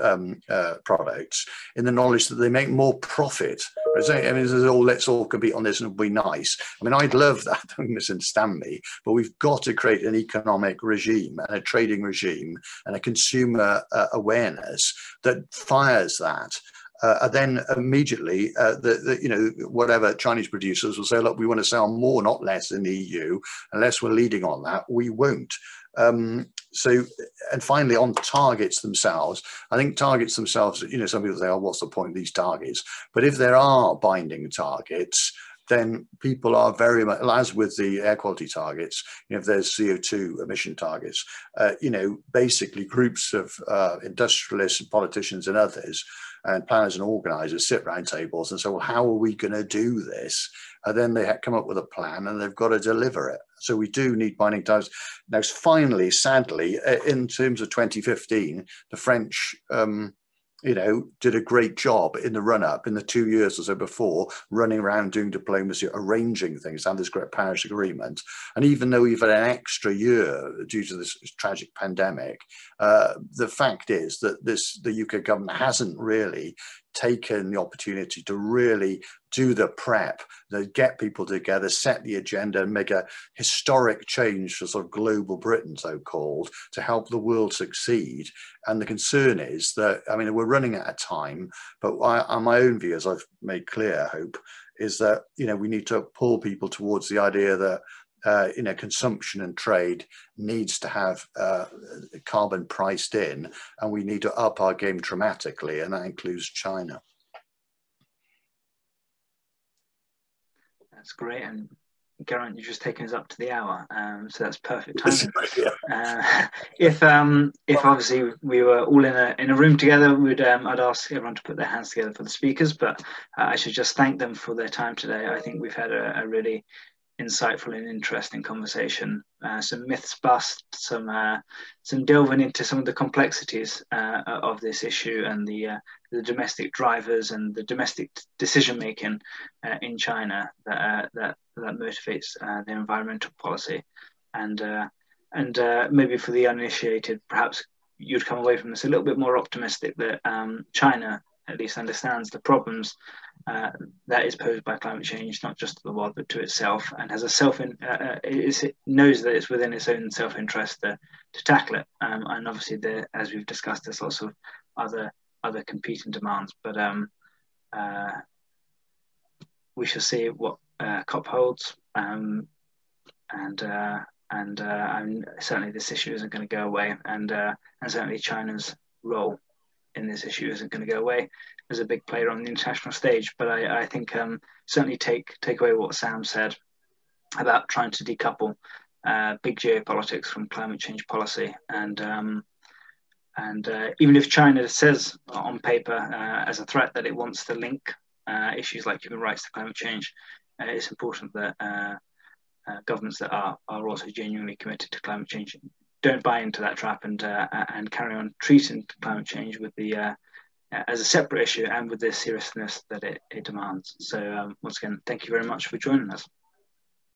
um, uh, products in the knowledge that they make more profit. I mean, all, let's all compete on this and it'll be nice. I mean, I'd love that, don't misunderstand me, but we've got to create an economic regime and a trading regime and a consumer uh, awareness that fires that. Uh, then immediately uh, the, the, you know whatever Chinese producers will say, look, we want to sell more, not less in the EU. Unless we're leading on that, we won't. Um, so, and finally, on targets themselves, I think targets themselves, you know, some people say, oh, what's the point of these targets? But if there are binding targets, then people are very much, as with the air quality targets, you know, if there's CO2 emission targets, uh, you know, basically groups of uh, industrialists and politicians and others and planners and organizers sit round tables and say, well, how are we going to do this? And then they come up with a plan and they've got to deliver it. So we do need binding times. Now, finally, sadly, uh, in terms of 2015, the French um, you know, did a great job in the run up in the two years or so before, running around doing diplomacy, arranging things, and this great Paris Agreement. And even though we've had an extra year due to this tragic pandemic, uh, the fact is that this the UK government hasn't really taken the opportunity to really do the prep, to get people together, set the agenda, and make a historic change for sort of global Britain, so called, to help the world succeed. And the concern is that, I mean, we're running out of time, but I, on my own view, as I've made clear, I hope, is that, you know, we need to pull people towards the idea that uh, you know, consumption and trade needs to have uh, carbon priced in, and we need to up our game dramatically, and that includes China. That's great, and Geraint, you've just taken us up to the hour, um, so that's perfect timing. uh, if um, if obviously we were all in a in a room together, would um, I'd ask everyone to put their hands together for the speakers, but uh, I should just thank them for their time today. I think we've had a, a really insightful and interesting conversation. Uh, some myths bust, some uh, some delving into some of the complexities uh, of this issue and the uh, the domestic drivers and the domestic decision making uh, in China that uh, that that motivates the environmental policy, and and maybe for the uninitiated, perhaps you'd come away from this a little bit more optimistic that um, China at least understands the problems uh, that is posed by climate change, not just to the world but to itself, and has a self in, uh, uh it knows that it's within its own self interest to, to tackle it. Um, and obviously, there, as we've discussed, there's lots of other other competing demands. But um, uh, we shall see what uh, COP holds, um, and uh, and certainly this issue isn't going to go away, and and certainly China's role in this issue isn't going to go away as a big player on the international stage. But I, I think um, certainly take take away what Sam said about trying to decouple uh, big geopolitics from climate change policy, and um, and uh, even if China says on paper uh, as a threat that it wants to link uh, issues like human rights to climate change, uh, it's important that uh, governments that are are also genuinely committed to climate change don't buy into that trap and and carry on treating climate change with the as a separate issue and with the seriousness that it, it demands. So um, once again, thank you very much for joining us.